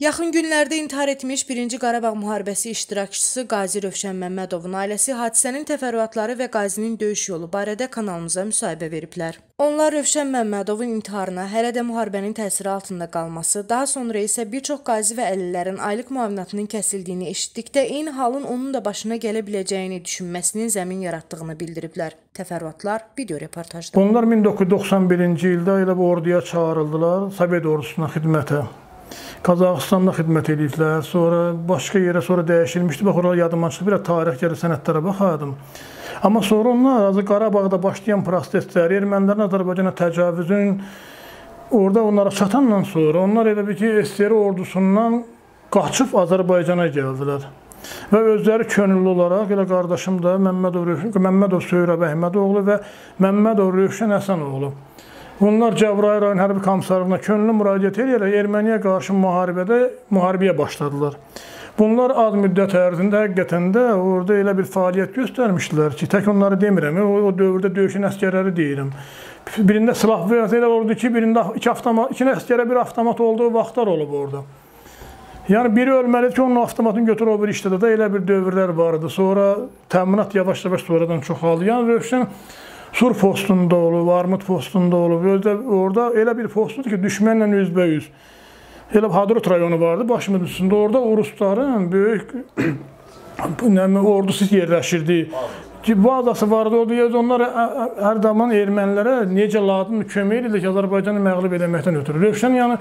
Yaxın günlərdə intihar etmiş 1-ci Qarabağ müharibəsi iştirakçısı Qazi Rövşən Məmmədovun ailəsi hadisənin təfərrüatları və Qazinin döyüş yolu barədə kanalımıza müsahibə veriblər. Onlar Rövşən Məmmədovun intiharına, hələ də müharibənin təsiri altında qalması, daha sonra isə bir çox qazi və əlillərin aylıq müavinətinin kəsildiyini eşitdikdə eyni halın onun da başına gələ biləcəyini düşünməsinin zəmin yaratdığını bildiriblər. Təfərrüatlar video reportajda. Onlar 1991-ci ildə elə bu orduya çağırıldılar, Sovet ordusuna xidmətə. Qazaxıstanda xidmət ediblər, sonra başqa yerə sonra dəyişilmişdi. Bax, oralar yadımdan çıxdı, bir tarix gəlir sənədlərə baxardım. Amma sonra onlar azı Qarabağda başlayan proseslər, ermənilərin Azərbaycana təcavüzün orada onlara çatandan sonra onlar elə bir ki, SSR ordusundan qaçıb Azərbaycana gəldilər. Və özləri könüllü olaraq elə qardaşım da Məmmədov Rövşən, Məmmədov Söyrəb Əhmədoğlu və Məmmədov Rövşən Həsənoğlu Bunlar Cəbrayıl rayon hərbi komissarlığına könüllü müraciət edərək Erməniyə qarşı müharibədə müharibəyə başladılar. Bunlar az müddət ərzində həqiqətən də orada elə bir fəaliyyət göstərmişdilər ki, tək onları demirəm, o, o dövrdə döyüşən əsgərləri deyirəm. Birində silah və elə oldu ki, birində iki avtomat, iki əsgərə bir avtomat olduğu vaxtlar olub orada. Yəni biri ölməlidir ki, onun avtomatını götür o bir işlədə də elə bir dövrlər vardı. Sonra təminat yavaş-yavaş sonradan çoxaldı. Yəni Rövşən Sur postunda olub, Armud postunda olub. Özdə orada elə bir postdur ki, düşmənlə üzbəyüz. Elə Hadrut rayonu vardı, başımın üstündə. Orada Urusların böyük ordusu yerləşirdi. Bazası vardı orada. Onlar hər zaman ermənilərə necə lazımdır kömək edirlər ki, Azərbaycanı məğlub eləməkdən ötürü. Rövşən yəni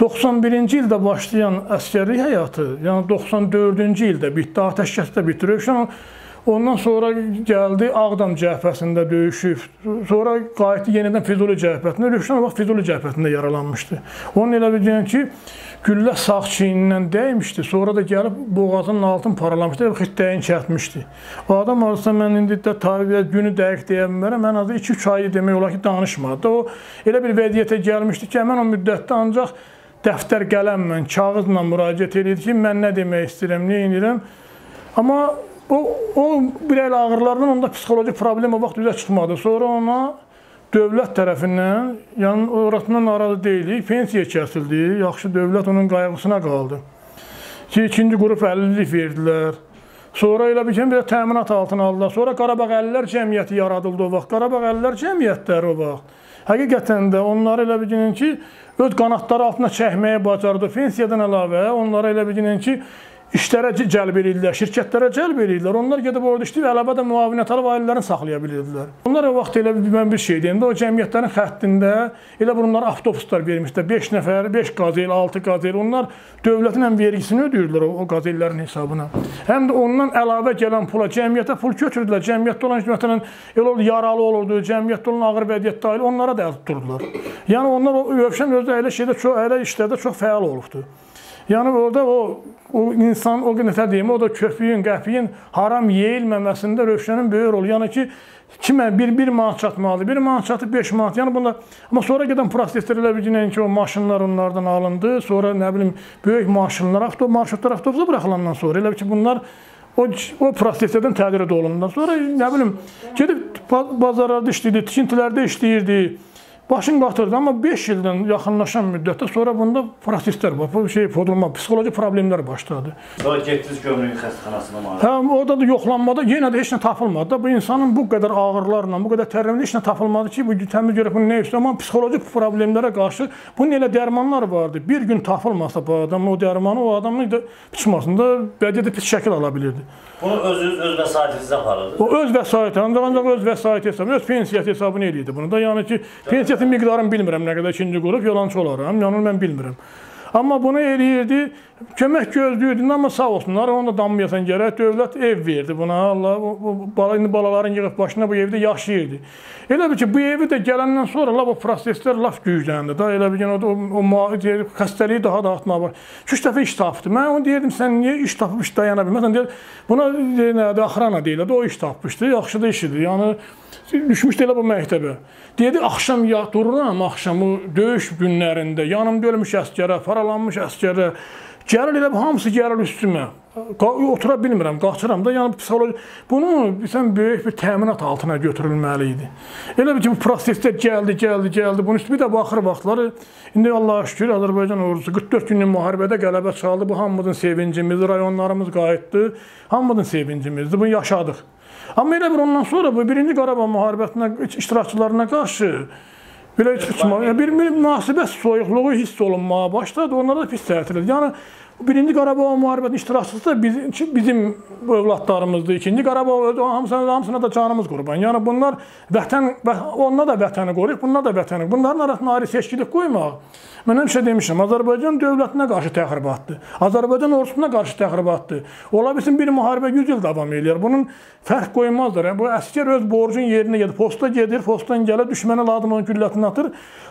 91-ci ildə başlayan əskərlik həyatı, yəni 94-cü ildə bitdi, atəşkəsdə bitdi. Rövşən Ondan sonra gəldi Ağdam cəbhəsində döyüşüb. Sonra qayıtdı yenidən Füzuli cəbhətinə. Rövşən vaxt Füzuli cəbhətində yaralanmışdı. Onun elə biləcəkən ki, güllə sağ çiynindən dəymişdi. Sonra da gəlib boğazının altını paralamışdı və xittəyin çətmişdi. O adam arasında mən indi də tarixə günü dəqiq deyə bilmərəm. Mən azı 2-3 ayı demək olar ki, danışmadı. O elə bir vəziyyətə gəlmişdi ki, həmin o müddətdə ancaq dəftər qələmlə, kağızla müraciət edirdi ki, mən nə demək istəyirəm, nə edirəm. Amma O, o bir el ağrılardan onda psixoloji problem o vaxt üzə çıxmadı. Sonra ona dövlət tərəfindən, yəni orasından narazı deyilik, pensiya kəsildi. Yaxşı dövlət onun qayğısına qaldı. Ki, ikinci qrup 50-lik verdilər. Sonra elə bir ki, bir təminat altına aldılar. Sonra Qarabağ Əlilər Cəmiyyəti yaradıldı o vaxt. Qarabağ Əlilər Cəmiyyətləri o vaxt. Həqiqətən də onlar elə bir ki, öz qanatları altına çəkməyə bacardı. Pensiyadan əlavə onlara elə bir ki, işlərə cəlb edirlər, şirkətlərə cəlb edirlər. Onlar gedib orada işləyib əlavə də müavinət alıb ailələrini saxlaya bilirdilər. Onlar o vaxt elə mən bir şey deyim də o cəmiyyətlərin xəttində elə bunlar avtobuslar vermişdilər. 5 nəfər, 5 qazel, 6 qazel. Onlar dövlətin həm vergisini ödəyirdilər o, o qazellərin hesabına. Həm də ondan əlavə gələn pula cəmiyyətə pul götürdülər. Cəmiyyətdə olan məsələn elə oldu yaralı olurdu, cəmiyyətdə olan ağır vəziyyətdə ailə onlara da əl tuturdular. Yəni onlar o Övşən özü elə şeydə çox elə işlərdə çox fəal olubdu. Yəni orada o o insan o nətər deyim, o da köpüyün, qəpiyin haram yeyilməməsində Rövşənin böyük rolu. Yəni ki, kimə bir bir manat çatmalıdır, bir manat çatıb 5 manat. Yəni bunda amma sonra gedən proseslər elə bilginən ki, o maşınlar onlardan alındı. Sonra nə bilim böyük maşınlar, avto marşrutlar avtobusa buraxılandan sonra elə ki, bunlar o o proseslərdən tədir olundular. Sonra nə bilim gedib bazarlarda işləyirdi, tikintilərdə işləyirdi. Başın qatırdı, amma 5 ildən yaxınlaşan müddətdə sonra bunda proseslər var. Şey pozulma, psixoloji problemlər başladı. Sonra getdiniz gömrük xəstəxanasına mı? Hə, orada da yoxlanmada yenə də heç nə tapılmadı. Da bu insanın bu qədər ağrılarla, bu qədər tərləmlə heç nə tapılmadı ki, bu təmiz görək bunu nə istəyir, amma psixoloji problemlərə qarşı bunun elə dərmanlar vardı. Bir gün tapılmasa bu adam o dərmanı o adamın da çıxmasında bəlkə də pis şəkil ala bilirdi. Bunu özünüz öz vəsaitinizə aparırdınız. O öz vəsaiti, ancaq ancaq öz vəsaiti hesabı, öz pensiyası hesabını eləyirdi bunu da. Yəni ki, pensiyanın miqdarını bilmirəm nə qədər ikinci qrup, yalançı olaram. Yəni mən bilmirəm. Amma bunu eləyirdi, kömək gözləyirdi, amma sağ olsunlar, onu da danmayasan gərək, dövlət ev verdi buna. Allah bu, bala, indi balaların yığıb başına bu evdə yaşayırdı. Elə bil ki, bu evi də gələndən sonra la bu proseslər laf gücləndi da. Elə bil ki, o, o, o xəstəliyi daha da artmağa var. 3 dəfə iş tapdı. Mən onu deyirdim, sən niyə iş tapıb iş dayana bilməsən? Deyir, buna nədir, axrana deyirlər, o iş tapmışdı, yaxşı da işidir. Yəni düşmüşdü elə bu məktəbə. Dedi, axşam ya dururam, axşamı döyüş günlərində yanımda ölmüş əskərə, paralanmış əskərə Gəlir elə hamısı gəlir üstümə. Otura bilmirəm, qaçıram da. Yəni psixoloji bunu sən böyük bir təminat altına götürülməli idi. Elə bir ki bu proseslər gəldi, gəldi, gəldi. Bunun üstü bir də baxır vaxtları. İndi Allah'a şükür Azərbaycan ordusu 44 günlük müharibədə qələbə çaldı. Bu hamımızın sevincimizdir, rayonlarımız qayıtdı. Hamımızın sevincimizdir. Bunu yaşadıq. Amma elə bir ondan sonra bu birinci Qarabağ müharibəsinə iştirakçılarına qarşı belə heç bir, bir, bir münasibət soyuqluğu hiss olunmağa başladı. Onlara da pis təsir edir. Yəni birinci Qarabağ müharibəsinin iştirakçısı da bizim, bizim övladlarımızdır. İkinci Qarabağ hamısına, hamısına da canımız qurban. Yəni bunlar vətən, onlar da vətəni qoruyub, bunlar da vətəni. Bunların arasında ayrı seçkilik qoymaq. Mən həmişə demişəm, Azərbaycan dövlətinə qarşı təxribatdır. Azərbaycan ordusuna qarşı təxribatdır. Ola bilsin bir müharibə 100 il davam eləyir. Bunun fərq qoymazlar. Yəni, bu əskər öz borcun yerinə gedir, posta gedir, postdan gəlir, düşmənə lazım olan güllətini atır,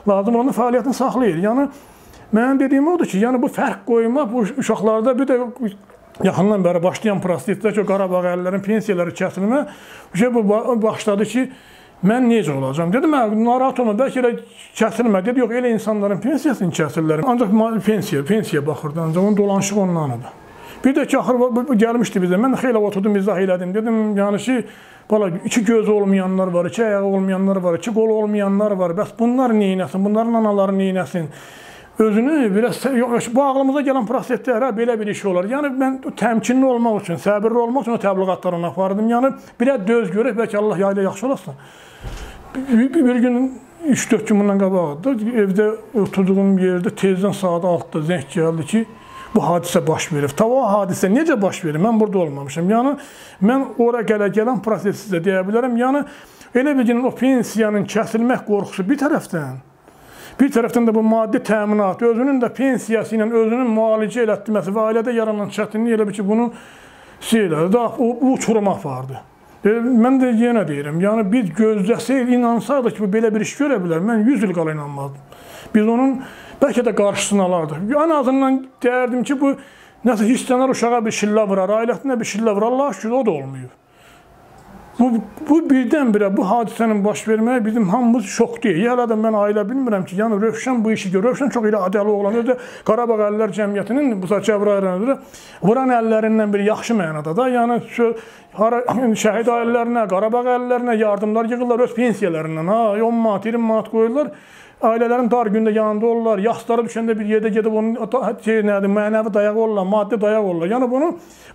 lazım olan fəaliyyətini saxlayır. Yəni Mənim dediyim odur ki, yəni bu fərq qoyma bu uşaqlarda bir də yaxından bəri başlayan prosesdə ki, Qarabağ əllərin pensiyaları kəsilmə, bu başladı ki, mən necə olacağam? Dedim, mən narahat olma, bəlkə elə kəsilmə. Dedi, yox, elə insanların pensiyasını kəsirlər. Ancaq pensiya, pensiya baxırdı, ancaq onun dolanışıq ondandır. Bir də ki, axır gəlmişdi bizə. Mən xeyli oturdum, izah elədim. Dedim, yəni ki, Bala iki gözü olmayanlar var, iki ayağı olmayanlar var, iki qolu olmayanlar var. Bəs bunlar neynəsin? Bunların anaları neynəsin? Özünü biraz bu ağlımıza gələn proseslərə belə bir iş olar. Yəni mən təmkinli olmaq üçün, səbirli olmaq üçün o təbliğatlarını apardım. Yəni birə döz görək bəlkə Allah yayla yaxşı olasın. Bir, bir gün 3-4 gün bundan qabaqdır. Evdə oturduğum yerdə tezdən saat 6-da zəng gəldi ki, bu hadisə baş verib. Ta o hadisə necə baş verib? Mən burada olmamışam. Yəni mən ora gələ gələn prosesi sizə deyə bilərəm. Yəni elə bir gün o pensiyanın kəsilmək qorxusu bir tərəfdən Bir tərəfdən də bu maddi təminat, özünün də pensiyası ilə özünün müalicə elətdirməsi və ailədə yaranan çətinlik elə bir ki, bunu şeylər, da o, o uçuruma apardı. E, mən də yenə deyirəm, yəni biz gözləsək, inansaqdı ki, belə bir iş görə bilər, mən 100 il qala inanmazdım. Biz onun bəlkə də qarşısını alardıq. Ən azından deyərdim ki, bu nəsə hissənər uşağa bir şillə vurar, ailətinə bir şillə vurar, Allah şükür o da olmuyor. Bu, bu birdən-birə bu hadisənin baş verməyi bizim hamımız şok deyil. Hələ də mən ailə bilmirəm ki, yəni Rövşən bu işi görür. Rövşən çox elə adalı oğlan. Özü Qarabağ Əllər Cəmiyyətinin bu Cəbrayılın vuran əllərindən biri yaxşı mənada da. Yəni hara şəhid ailələrinə, Qarabağ əllərinə yardımlar yığırlar öz pensiyalarından. Ha, 10 manat, 20 manat qoyurlar ailələrin dar gündə yanında olurlar. Yaşları düşəndə bir yerdə gedib onun şey nədir, mənəvi dayaq olurlar, maddi dayaq olurlar. Yəni bunu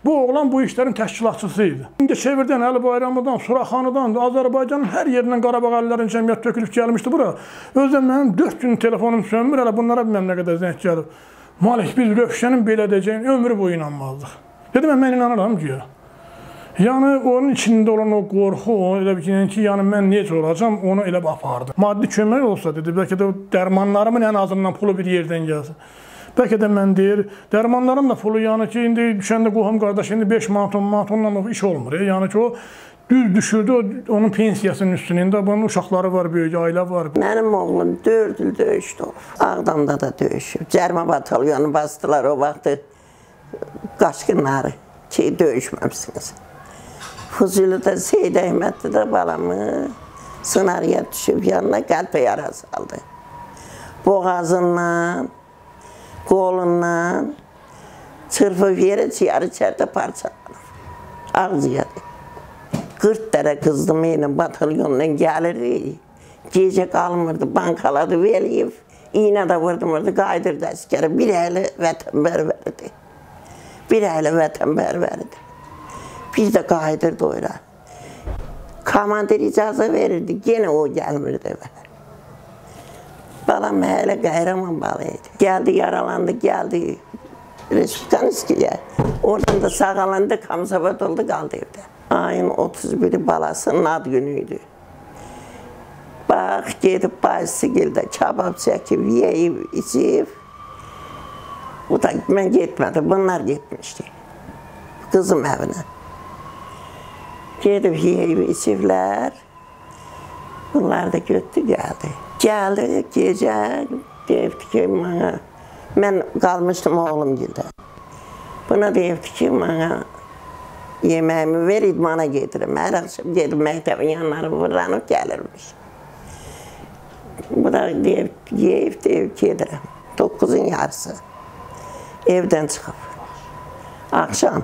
bu oğlan bu işlərin təşkilatçısı idi. İndi çevirdən Əli Bayramlıdan, Suraxanıdan, Azərbaycanın hər yerindən Qarabağ əllərin cəmiyyət tökülüb gəlmişdi bura. Özdə mənim 4 gün telefonum sönmür, hələ bunlara bilməm nə qədər zəng gəlib. Malik biz Rövşənin belə edəcəyini ömrü boyu inanmazdıq. Dedim mən inanıram ki, Yəni onun içində olan o qorxu, elə bir ki, yəni mən necə olacam, onu elə apardı. Maddi kömək olsa dedi, bəlkə də dərmanlarımın ən azından pulu bir yerdən gəlsin. Bəlkə də mən deyir, dərmanların da pulu yəni ki, indi düşəndə qohum qardaş indi 5 manat, 10 manat onunla iş olmur. Yəni ki, o düz düşürdü o, onun pensiyasının üstünündə. Bunun uşaqları var, böyük ailə var. Mənim oğlum 4 il döyüşdə olub. Ağdamda da döyüşüb. Cərmə batalyonu basdılar o vaxtı qaçqınları ki, döyüşməmsiniz. Fuzuli'də Seyid Əhmədli də balamı sınarıya düşüb yanına qəlbə yarası aldı. Boğazından, qolundan çırpıb yerə ciyarı çərdə parçalanır. Ağzı yadı. 40 dərə qızdım ilə batalyondan gəlirik. Gecə qalmırdı, bankaladı Veliyev. İynə də vurdumurdu, qayıdırdı əskərə. Bir əli vətənbərvərdi. Bir əli vətənbərvərdi. Biz də qayıdırdı ora. Komandir icazə verirdi, yenə o gəlmirdi evə. Balam hələ qəhrəman balı idi. Gəldi, yaralandı, gəldi Respublikanskiyə. Oradan da sağalandı, Kamsabat oldu, qaldı evdə. Ayın 31-i balasının ad günü idi. Bax, gedib bacısı gildə kabab çəkib, yeyib, içib. Bu da mən getmədim, bunlar getmişdi. Qızım evinə. Gedib yeyib içiblər. Bunlar da götdü, gəldi. Gəldi gecə, deyibdi ki, mənə, mən qalmışdım oğlum gildə. Buna deyibdi ki, mənə yeməyimi ver, idmana gedirəm. Hər axşam gedib məktəbin yanları vurranıb gəlirmiş. Bu da deyib, yeyib, deyib, gedirəm. 9-un yarısı. Evdən çıxıb. Axşam.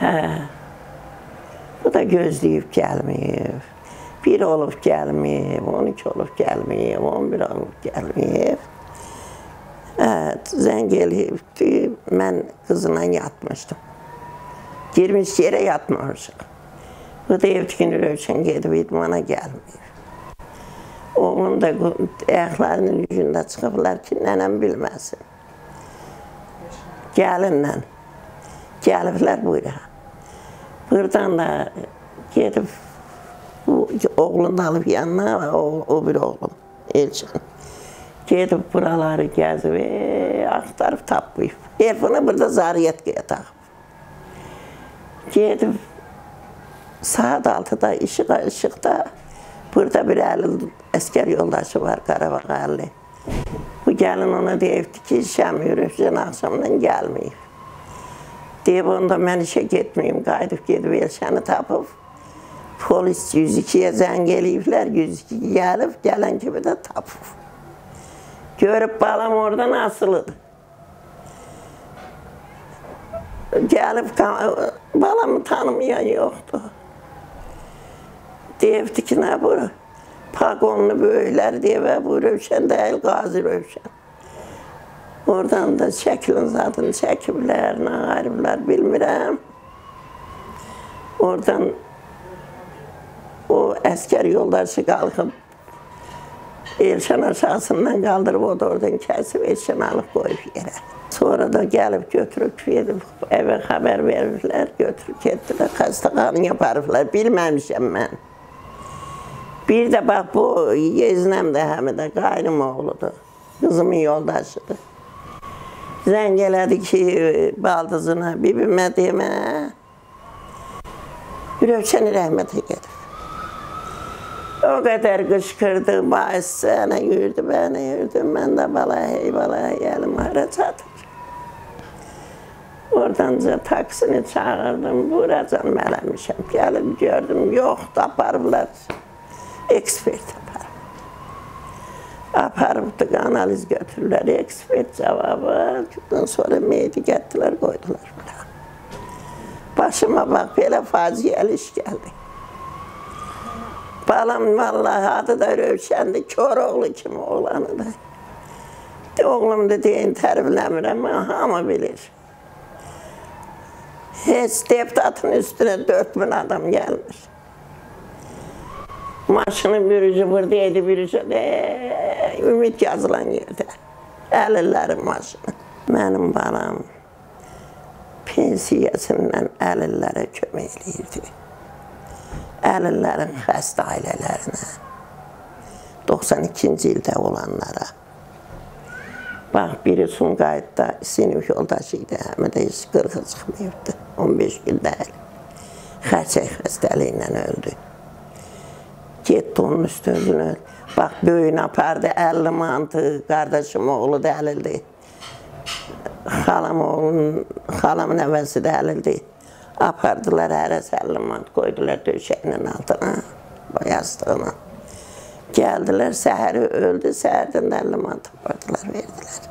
Hə. Bu da gözləyib gəlməyib. Bir olub gəlməyib, 12 olub gəlməyib, 11 olub gəlməyib. Hə, zəng eləyibdi, mən qızla yatmışdım. Girmiş yerə yatmamışıq. Bu ev tikini Rövşən gedib idmana gəlməyib. Oğlum da ayaqlarının yüzündə çıxıblar ki, nənəm bilməsin. Gəlinlə gəliblər buyra. Buradan da gedib bu oğlunu alıb yanına, o, o bir oğlum, Elçin. Gedib buraları gəzib, e, axtarıb tapmayıb. Telefonu burada Zariyyətqəyə taxıb. Gedib saat 6-da işıq işıqda burada bir əlil əskər yoldaşı var Qarabağ əlli. Bu gəlin ona deyibdi ki, işəmiyir, Hüseyin axşamdan gəlməyib. Deyib onda mən işə getməyim, qayıdıb gedib Elşəni tapıb. Polis 102-yə zəng eləyiblər, 102 gəlib, gələn kimi də tapıb. Görüb balam oradan asılıdır. Gəlib, balamı tanımayan yoxdur. Deyibdi ki, nə bu? Pagonlu böyüklər deyib, bu Rövşən deyil, Qazi Rövşən. Oradan da şəklin zadını çəkiblər, nə ayrıblar, bilmirəm. Oradan o əskər yoldaşı qalxıb Elşən aşağısından qaldırıb o da oradan kəsib Elşən alıb qoyub yerə. Sonra da gəlib götürüb gedib evə xəbər verirlər, götürüb getdilər, xəstəxanaya aparıblar. Bilməmişəm mən. Bir də bax bu Yeznəm də həmidə qaynım oğludur. Qızımın yoldaşıdır. Zəng elədi ki, baldızına, bibimə demə. Rövşəni rəhmətə gedir. O qədər qışqırdı, baş sənə yürüdü, bəni yürüdü. Mən də bala, hey bala, əlim hara çatır. Oradanca taksini çağırdım, buracan mələmişəm. Gəlib gördüm, yoxdur, aparıblar. Ekspert aparıb. Aparıbdı, analiz götürürlər, ekspert cavabı. Ondan sonra meydi gətdilər, qoydular. Başıma bax, belə faciəli iş gəldi. Balam vallahi adı da Rövşəndir, kör oğlu kimi oğlanı da. De, oğlum da deyin tərifləmirəm, hamı bilir. Heç deputatın üstüne 4000 adam gelmiş. Maşının bürücü buradaydı, bürücü de ümit yazılan yerde. Əlillərin maşını. Mənim balam pensiyasından əlillərə kömək eləyirdi əlillərin xəstə ailələrinə, 92-ci ildə olanlara. Bax, biri Sumqayıtda sinif yoldaşı idi, həmə də heç 40 çıxmayıbdı, 15 gün deyil. Xərçək xəstəliylə öldü. Getdi onun üstü özünü, bax, böyüyünü apardı, 50 mantı, qardaşım oğlu dəlildi. Xalam oğlunun, xalamın əvəzi dəlildi. Apardılar hərə səllimat, qoydular döşəyinin altına, yastığına. Gəldilər, səhəri öldü, səhərdən dəllimat apardılar, verdilər.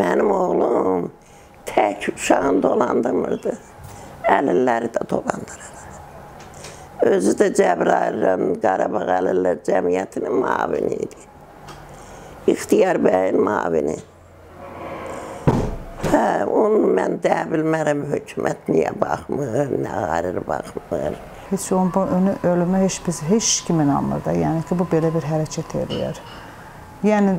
Mənim oğlum tək uşağını dolandırmırdı, əlilləri də dolandırırdı. Özü də Cəbrayilin Qarabağ Əlillər Cəmiyyətinin mavini idi. İxtiyar bəyin mavini. Hə, onu mən deyə bilmərəm hökumət niyə baxmır, nə qarır baxmır. Heç onun bu önü ölümə heç biz heç kim inanmır da. Yəni ki, bu belə bir hərəkət eləyər. Yəni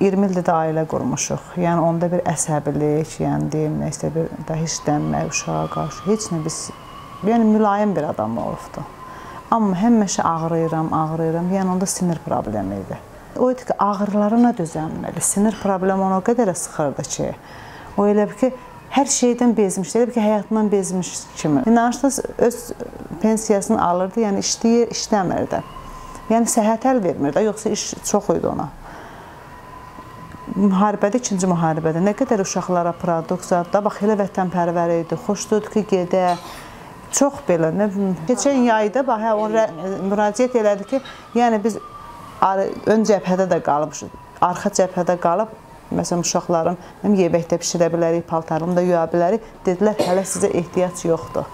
20 ildir də ailə qurmuşuq. Yəni onda bir əsəbilik, yəni deyim, nə isə bir də heç dənmək uşağa qarşı heç nə biz yəni mülayim bir adam olubdu. Amma həmişə ağrıyıram, ağrıyıram. Yəni onda sinir problemi idi. O idi ki, ağrılarına dözənməli. Sinir problemi ona o qədər sıxırdı ki, o elə bir ki, hər şeydən bezmişdi. Elə bir ki, həyatından bezmiş kimi. İnanırsınız, öz pensiyasını alırdı, yəni işləyir, işləmirdi. Yəni səhət əl vermirdi, yoxsa iş çox idi ona. Müharibədə, ikinci müharibədə nə qədər uşaqlara produksiya, da bax elə vətənpərvər idi, xoşdur ki, gedə. Çox belə, nə keçən yayda bax, hə, o müraciət elədi ki, yəni biz ön cəbhədə də qalıb, arxa cəbhədə qalıb Məsələn, uşaqların həm yeməkdə bişirə bilərik, paltarını da yuya bilərik. Dedilər, hələ sizə ehtiyac yoxdur.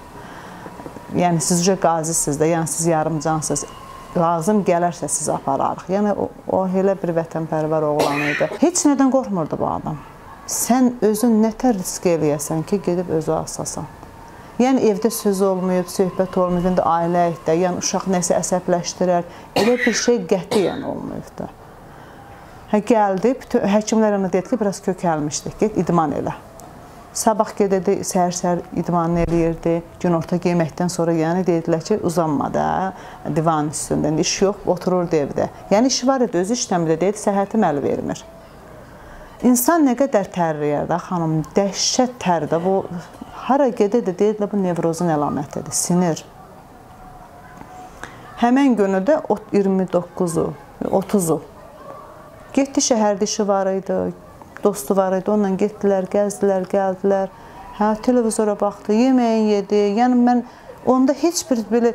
Yəni siz uca qazisiniz də, yəni siz yarımcansınız. Lazım gələrsə siz apararıq. Yəni o, o elə bir vətənpərvər oğlan idi. Heç nədən qorxmurdu bu adam. Sən özün nətər risk eləyəsən ki, gedib özü asasan. Yəni evdə söz olmayıb, söhbət olmayıb, indi ailə həyətdə, yəni uşaq nəsə əsəbləşdirər. Elə bir şey qətiyyən olmayıbdı. Hə gəldi, bütün həkimlər ona dedi ki, biraz kökəlmişdik, get idman elə. Sabah gedədi, səhər-səhər idmanını eləyirdi. Günorta yeməkdən sonra yəni dedilər ki, uzanma da divan üstündə. İş yox, otururdu evdə. Yəni iş var idi, özü işləmirdi, deyir, səhhətim əl vermir. İnsan nə qədər tərləyər də xanım, dəhşət tər də bu hara gedirdi, deyirlər bu nevrozun əlamətidir, sinir. Həmən günü də 29-u, 30-u getdi şəhərdə işi var idi, dostu var idi. Onunla getdilər, gəzdilər, gəldilər. Hə, televizora baxdı, yeməyin yedi. Yəni mən onda heç bir belə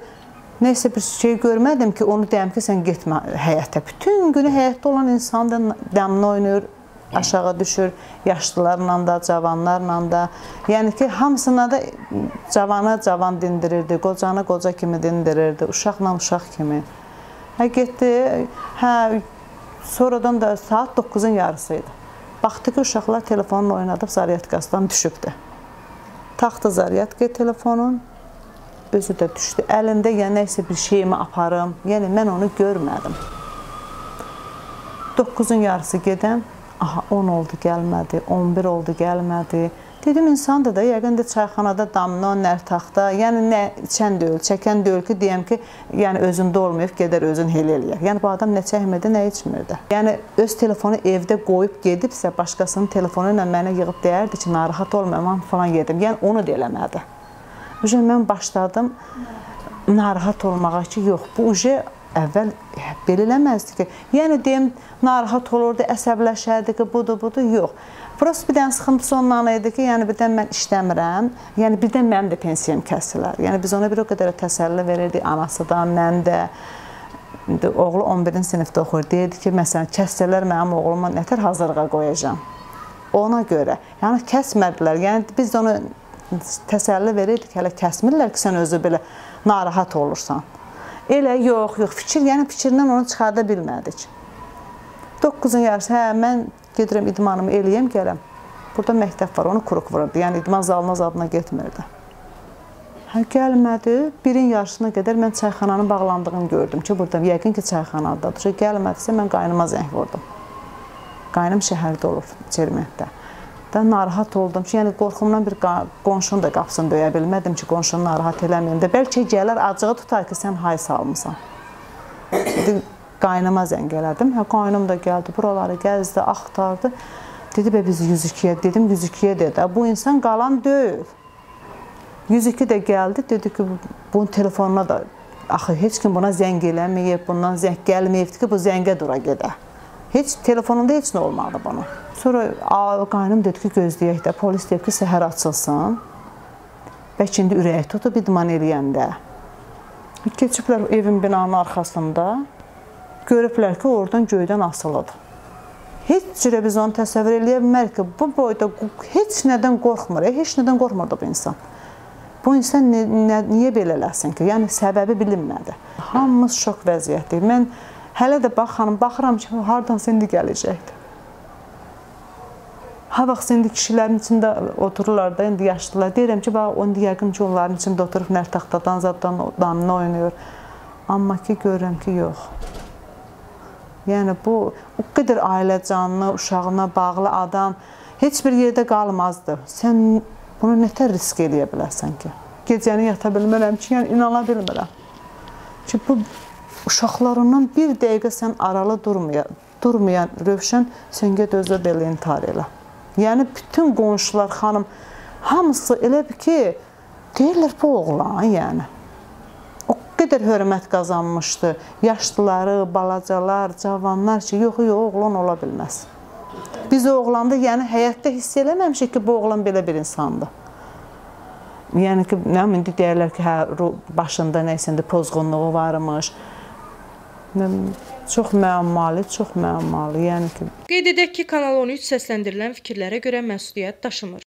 nəsə bir şey görmədim ki, onu deyəm ki, sən getmə həyətə. Bütün günü həyətdə olan insan da dəmni oynayır, aşağı düşür, yaşlılarla da, cavanlarla da. Yəni ki, hamısına da cavana cavan dindirirdi, qocanı qoca kimi dindirirdi, uşaqla uşaq kimi. Hə getdi, hə sonradan da saat 9-un yarısı idi. Baxdı ki, uşaqlar telefonla oynadıb zaryatkasından düşübdü. Taxtı zaryatka telefonun, özü də düşdü. Əlində yəni nəsə bir şeyimi aparım. Yəni mən onu görmədim. 9-un yarısı gedən, aha 10 oldu gəlmədi, 11 oldu gəlmədi. Dedim insandır da, yəqin də çayxanada damla, nərtaxta, yəni nə içən deyil, çəkən deyil ki, deyəm ki, yəni özündə olmayıb, gedər özün hel eləyər. Yəni bu adam nə çəkmirdi, nə içmirdi. Yəni öz telefonu evdə qoyub gedibsə, başqasının telefonu ilə mənə yığıb deyərdi ki, narahat olma, mən falan yedim. Yəni onu da eləmədi. Uje mən başladım narahat olmağa ki, yox, bu uje əvvəl belə eləməzdi ki. Yəni deyim, narahat olurdu, əsəbləşərdi ki, budur, budur, yox. Prosta bir dənə sıxıntısı ondan idi ki, yəni birdən mən işləmirəm, yəni birdən mənim də pensiyam kəsilər. Yəni biz ona bir o qədər təsəlli verirdik, anası da, mən də. Oğlu 11-ci sinifdə oxuyur. Deyirdi ki, məsələn, kəssələr mənim oğluma nətər hazırlığa qoyacağam. Ona görə. Yəni kəsmədilər. Yəni biz onu təsəlli verirdik, hələ kəsmirlər ki, sən özü belə narahat olursan. Elə yox, yox, fikir, yəni fikrindən onu çıxarda bilmədik. 9-un yarısı, hə, mən gedirəm idmanımı eləyəm, gələm. Burada məktəb var, onu kuruq vururdu. Yəni idman zalına zadına getmirdi. Hə, gəlmədi. Birin yarısına qədər mən çayxananın bağlandığını gördüm ki, burada yəqin ki, çayxanadadır. Gəlmədisə mən qaynıma zəng vurdum. Qaynım şəhərdə olur, Çermentdə. Da narahat oldum ki, yəni qorxumdan bir qonşunun da qapısını döyə bilmədim ki, qonşunu narahat eləməyim də. Bəlkə gələr acığı tutar ki, sən hay salmısan. Dedi, qaynama zəng elədim. Hə, qaynım da gəldi, buraları gəzdi, axtardı. Dedi, bə biz 102-yə, dedim 102-yə dedi. Bu insan qalan deyil. 102 də gəldi, dedi ki, bunun telefonuna da axı heç kim buna zəng eləməyib, bundan zəng gəlməyibdi ki, bu zəngə dura gedə. Heç telefonunda heç nə olmadı buna. Sonra qaynım dedi ki, gözləyək də, polis deyib ki, səhər açılsın. Bəlkə indi ürəyi tutub idman eləyəndə. Keçiblər evin binanın arxasında görüblər ki, oradan göydən asılıdır. Heç cürə biz onu təsəvvür eləyə bilmərik ki, bu boyda heç nədən qorxmur, e, heç nədən qorxmurdu bu insan. Bu insan ni nə, niyə belə eləsin ki? Yəni səbəbi bilinmədi. Hamımız şok vəziyyətdir. Mən hələ də baxanım, baxıram ki, hardansa indi gələcəkdi. Ha vaxt indi kişilərin içində otururlar da, indi yaşlılar. Deyirəm ki, bax, indi yəqin ki, onların içində oturub nərtaxtadan zaddan damını oynayır. Amma ki, görürəm ki, yox. Yəni bu o qədər ailə canlı, uşağına bağlı adam heç bir yerdə qalmazdı. Sən bunu nətər risk eləyə bilərsən ki? Gecəni yata bilmirəm ki, yəni inana bilmirəm. Ki bu uşaqlarından bir dəqiqə sən aralı durmayan, durmayan Rövşən sən get özə belə intihar elə. Yəni bütün qonşular, xanım hamısı elə bir ki, deyirlər bu oğlan, yəni qədər hörmət qazanmışdı. Yaşlıları, balacalar, cavanlar ki, yox, yox, oğlan ola bilməz. Biz o oğlanda, yəni həyatda hiss eləməmişik ki, bu oğlan belə bir insandır. Yəni ki, nə indi deyirlər ki, hə başında nəsə pozğunluğu varmış. Çox müəmmalı, çox müəmmalı. Yəni ki, Qeyd edək ki, Kanal 13 səsləndirilən fikirlərə görə məsuliyyət daşımır.